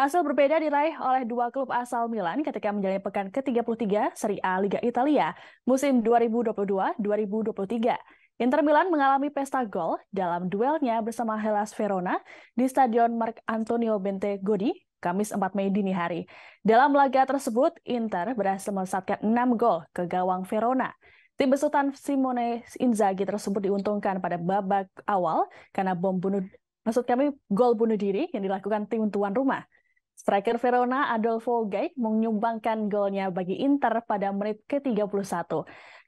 Hasil berbeda diraih oleh dua klub asal Milan ketika menjalani pekan ke-33 Serie A Liga Italia musim 2022-2023. Inter Milan mengalami pesta gol dalam duelnya bersama Hellas Verona di Stadion Marc Antonio Bentegodi Kamis 4 Mei dini hari. Dalam laga tersebut, Inter berhasil melesatkan 6 gol ke gawang Verona. Tim besutan Simone Inzaghi tersebut diuntungkan pada babak awal karena bom bunuh maksud kami gol bunuh diri yang dilakukan tim tuan rumah. Striker Verona Adolfo Gai menyumbangkan golnya bagi Inter pada menit ke-31.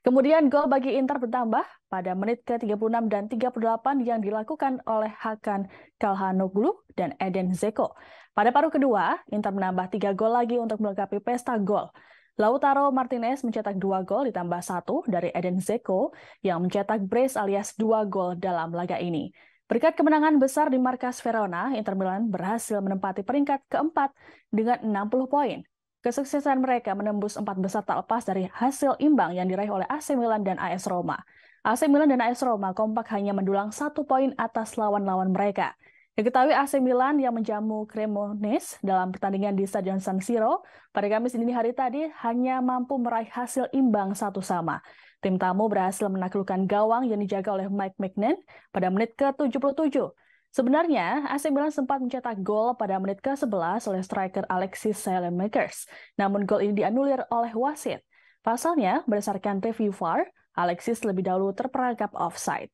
Kemudian gol bagi Inter bertambah pada menit ke-36 dan 38 yang dilakukan oleh Hakan Kalhanoglu dan Eden Zeko. Pada paruh kedua, Inter menambah tiga gol lagi untuk melengkapi pesta gol. Lautaro Martinez mencetak dua gol ditambah satu dari Eden Zeko yang mencetak brace alias dua gol dalam laga ini. Berkat kemenangan besar di markas Verona, Inter Milan berhasil menempati peringkat keempat dengan 60 poin. Kesuksesan mereka menembus empat besar tak lepas dari hasil imbang yang diraih oleh AC Milan dan AS Roma. AC Milan dan AS Roma kompak hanya mendulang satu poin atas lawan-lawan mereka. Diketahui AC Milan yang menjamu Cremonese dalam pertandingan di Stadion San Siro pada Kamis dini hari tadi hanya mampu meraih hasil imbang satu sama. Tim tamu berhasil menaklukkan gawang yang dijaga oleh Mike McNair pada menit ke-77. Sebenarnya, AC Milan sempat mencetak gol pada menit ke-11 oleh striker Alexis Saelemaekers. Namun gol ini dianulir oleh wasit. Pasalnya, berdasarkan review VAR, Alexis lebih dahulu terperangkap offside.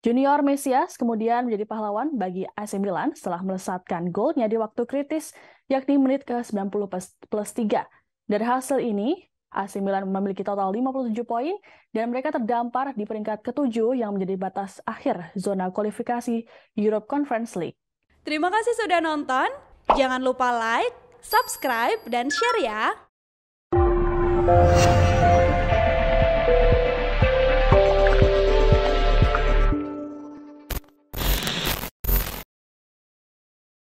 Junior Mesias kemudian menjadi pahlawan bagi AC Milan setelah melesatkan golnya di waktu kritis, yakni menit ke-90 plus 3. Dari hasil ini, AC Milan memiliki total 57 poin dan mereka terdampar di peringkat ketujuh yang menjadi batas akhir zona kualifikasi Europe Conference League. Terima kasih sudah nonton. Jangan lupa like, subscribe, dan share ya.